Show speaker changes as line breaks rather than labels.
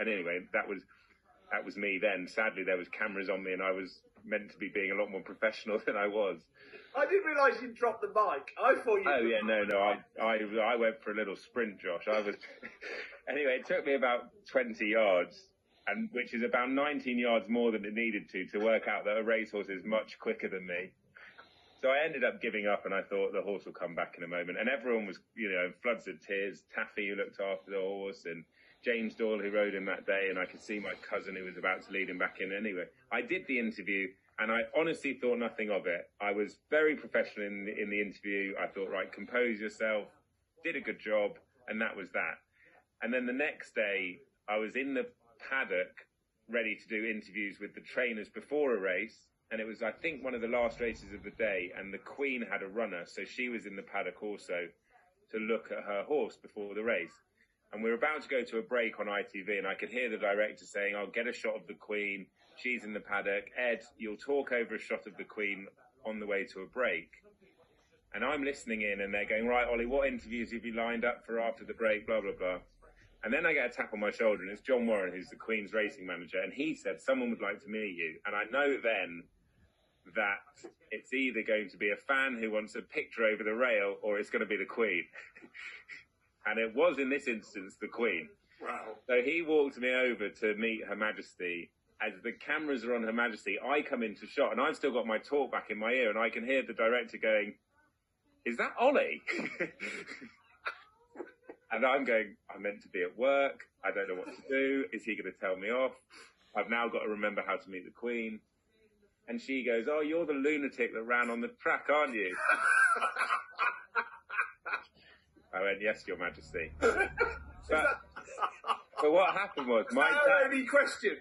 And anyway, that was that was me then. Sadly, there was cameras on me, and I was meant to be being a lot more professional than I was.
I didn't realise you'd dropped the mic. I thought you.
Oh yeah, no, no. I, I, I went for a little sprint, Josh. I was. anyway, it took me about 20 yards, and which is about 19 yards more than it needed to to work out that a racehorse is much quicker than me. So I ended up giving up, and I thought the horse will come back in a moment. And everyone was, you know, floods of tears. Taffy, who looked after the horse, and James Doyle, who rode him that day, and I could see my cousin who was about to lead him back in. Anyway, I did the interview, and I honestly thought nothing of it. I was very professional in the, in the interview. I thought, right, compose yourself, did a good job, and that was that. And then the next day, I was in the paddock, ready to do interviews with the trainers before a race and it was I think one of the last races of the day, and the Queen had a runner, so she was in the paddock also to look at her horse before the race. And we were about to go to a break on ITV, and I could hear the director saying, "I'll get a shot of the Queen. She's in the paddock. Ed, you'll talk over a shot of the Queen on the way to a break." And I'm listening in, and they're going, "Right, Ollie, what interviews have you lined up for after the break?" Blah blah blah. And then I get a tap on my shoulder, and it's John Warren, who's the Queen's racing manager, and he said, "Someone would like to meet you." And I know then that it's either going to be a fan who wants a picture over the rail or it's going to be the Queen. and it was in this instance the Queen.
Wow.
So he walked me over to meet Her Majesty. As the cameras are on Her Majesty, I come into shot and I've still got my talk back in my ear and I can hear the director going, Is that Ollie? and I'm going, I'm meant to be at work. I don't know what to do. Is he going to tell me off? I've now got to remember how to meet the Queen. And she goes, Oh, you're the lunatic that ran on the track, aren't you? I went, Yes, Your Majesty. But, but what happened was, my dad,
only question?